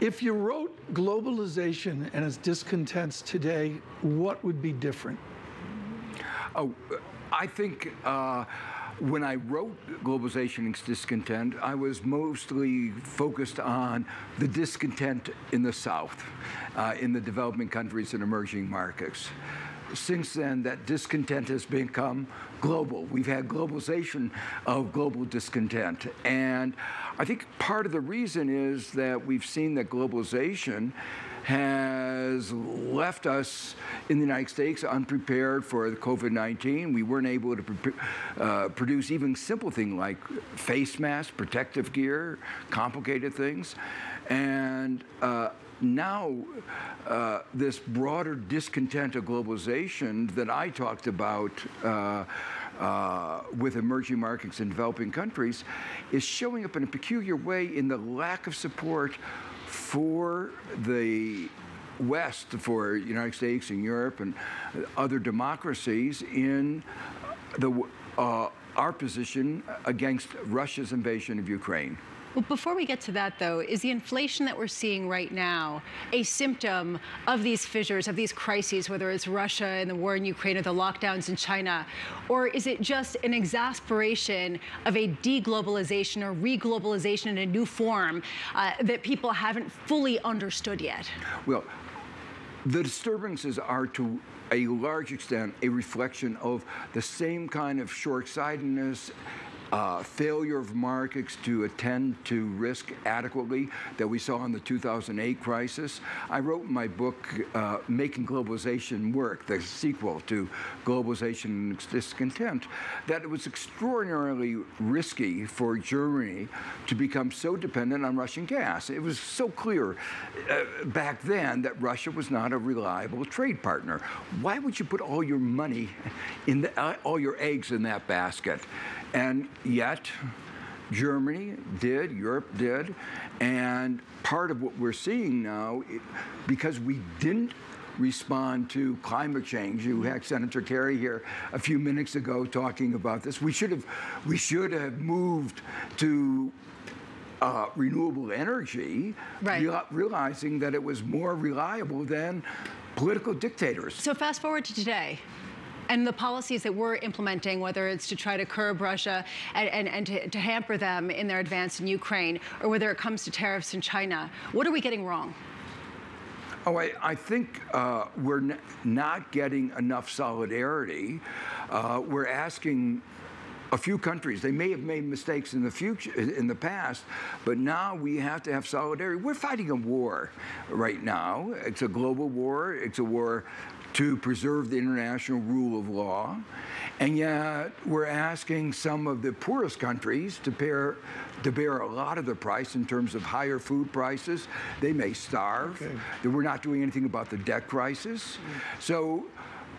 If you wrote globalization and its discontents today, what would be different? Oh, I think uh, when I wrote Globalization and its Discontent, I was mostly focused on the discontent in the South, uh, in the developing countries and emerging markets. Since then, that discontent has become global. We've had globalization of global discontent. And I think part of the reason is that we've seen that globalization has left us in the United States unprepared for the COVID-19. We weren't able to uh, produce even simple things like face masks, protective gear, complicated things. And uh, now uh, this broader discontent of globalization that I talked about uh, uh, with emerging markets and developing countries is showing up in a peculiar way in the lack of support for the West, for United States and Europe and other democracies in the, uh, our position against Russia's invasion of Ukraine. Well, before we get to that, though, is the inflation that we're seeing right now a symptom of these fissures, of these crises, whether it's Russia and the war in Ukraine or the lockdowns in China? Or is it just an exasperation of a deglobalization or reglobalization in a new form uh, that people haven't fully understood yet? Well, the disturbances are to a large extent a reflection of the same kind of short-sightedness uh, failure of markets to attend to risk adequately that we saw in the 2008 crisis. I wrote in my book, uh, Making Globalization Work, the sequel to Globalization and Discontent, that it was extraordinarily risky for Germany to become so dependent on Russian gas. It was so clear uh, back then that Russia was not a reliable trade partner. Why would you put all your money in the, all your eggs in that basket? And yet, Germany did, Europe did, and part of what we're seeing now, because we didn't respond to climate change. You had Senator Kerry here a few minutes ago talking about this. We should have, we should have moved to uh, renewable energy, right. real, realizing that it was more reliable than political dictators. So fast forward to today and the policies that we're implementing, whether it's to try to curb Russia and, and, and to, to hamper them in their advance in Ukraine, or whether it comes to tariffs in China, what are we getting wrong? Oh, I, I think uh, we're not getting enough solidarity. Uh, we're asking a few countries. They may have made mistakes in the future, in the past, but now we have to have solidarity. We're fighting a war right now. It's a global war. It's a war to preserve the international rule of law. And yet we're asking some of the poorest countries to bear, to bear a lot of the price in terms of higher food prices. They may starve. Okay. We're not doing anything about the debt crisis. Mm. So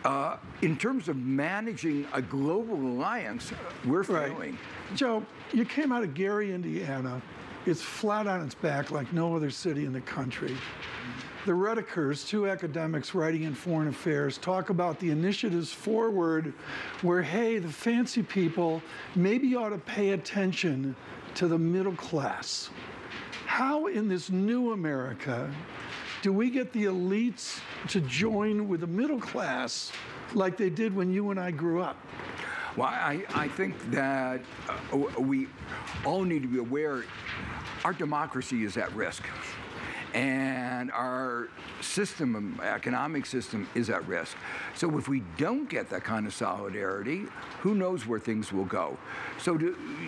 uh, in terms of managing a global alliance, we're failing. Right. Joe, you came out of Gary, Indiana. It's flat on its back like no other city in the country. The Redekers, two academics writing in foreign affairs, talk about the initiatives forward where, hey, the fancy people maybe ought to pay attention to the middle class. How in this new America do we get the elites to join with the middle class like they did when you and I grew up? Well, I, I think that uh, we all need to be aware our democracy is at risk and our system, economic system, is at risk. So if we don't get that kind of solidarity, who knows where things will go? So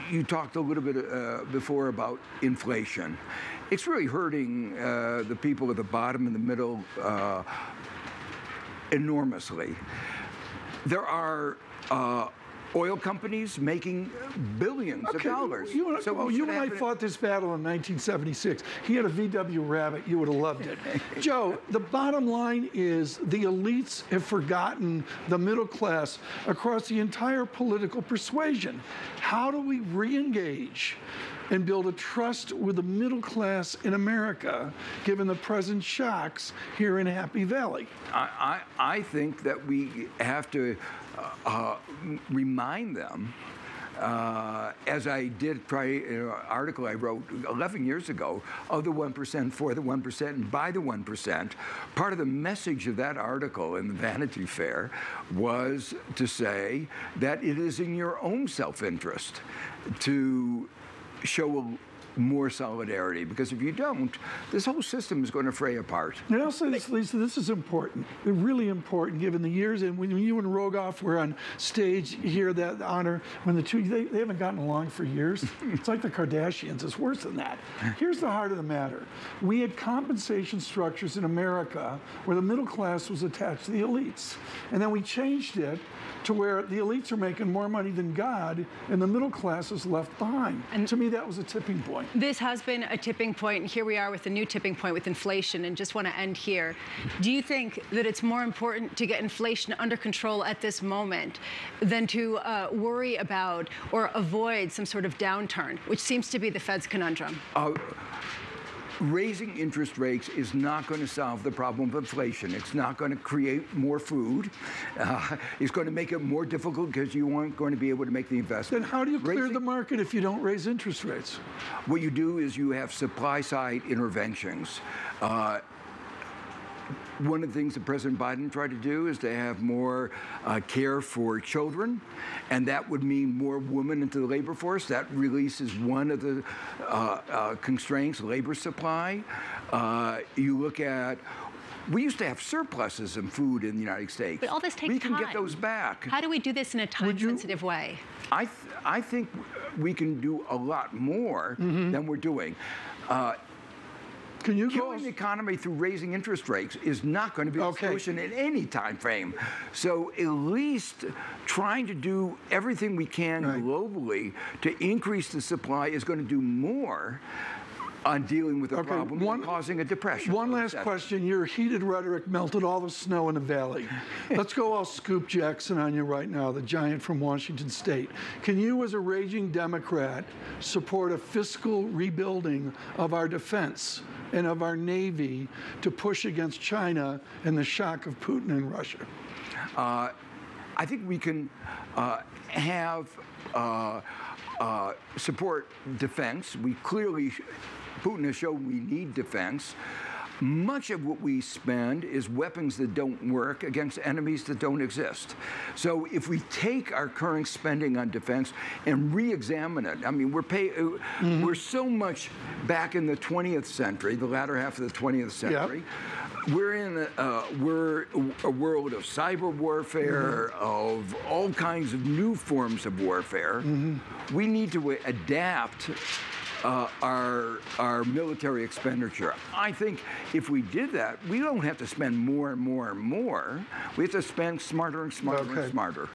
you talked a little bit uh, before about inflation. It's really hurting uh, the people at the bottom and the middle uh, enormously. There are uh, oil companies making billions okay. of dollars. You, and, so you and I fought this battle in 1976. He had a VW Rabbit. You would have loved it. Joe, the bottom line is the elites have forgotten the middle class across the entire political persuasion. How do we re-engage? And build a trust with the middle class in America, given the present shocks here in Happy Valley? I, I, I think that we have to uh, uh, remind them uh, as I did try an article I wrote 11 years ago of the 1%, for the 1%, and by the 1%. Part of the message of that article in the Vanity Fair was to say that it is in your own self interest to show more solidarity because if you don't, this whole system is going to fray apart. And I'll this, Lisa, this is important, really important, given the years. And when you and Rogoff were on stage here, that honor, when the two, they, they haven't gotten along for years. it's like the Kardashians, it's worse than that. Here's the heart of the matter we had compensation structures in America where the middle class was attached to the elites. And then we changed it to where the elites are making more money than God and the middle class is left behind. And to me, that was a tipping point. This has been a tipping point, and here we are with a new tipping point with inflation. And just want to end here. Do you think that it's more important to get inflation under control at this moment than to uh, worry about or avoid some sort of downturn, which seems to be the Fed's conundrum? Uh, raising interest rates is not going to solve the problem of inflation. It's not going to create more food. Uh, it's going to make it more difficult because you aren't going to be able to make the investment. Then how do you clear Raising- the market if you don't raise interest rates? What you do is you have supply side interventions. Uh, one of the things that President Biden tried to do is to have more uh, care for children, and that would mean more women into the labor force. That releases one of the uh, uh, constraints, labor supply. Uh, you look at we used to have surpluses in food in the United States. But all this takes time. We can time. get those back. How do we do this in a time-sensitive way? I, th- I think we can do a lot more than we're doing. Uh, Can you go? Killing the economy through raising interest rates is not going to be Okay. a solution in any time frame. So at least trying to do everything we can Right. globally to increase the supply is going to do more on dealing with the Okay, problem one- than causing a depression. One last question. Your heated rhetoric melted all the snow in the valley. Let's go all Scoop Jackson on you right now, the giant from Washington State. Can you, as a raging Democrat, support a fiscal rebuilding of our defense and of our Navy to push against China and the shock of Putin and Russia? Uh, I think we can uh, have uh, uh, support defense. We clearly, Putin has shown we need defense. Much of what we spend is weapons that don't work against enemies that don't exist. So if we take our current spending on defense and re-examine it, I mean, we're pay, uh, we're so much back in the 20th century, the latter half of the 20th century. We're in a, uh, we're a world of cyber warfare, of all kinds of new forms of warfare. We need to adapt uh, our our military expenditure. I think if we did that, we don't have to spend more and more and more. We have to spend smarter and smarter Okay. and smarter.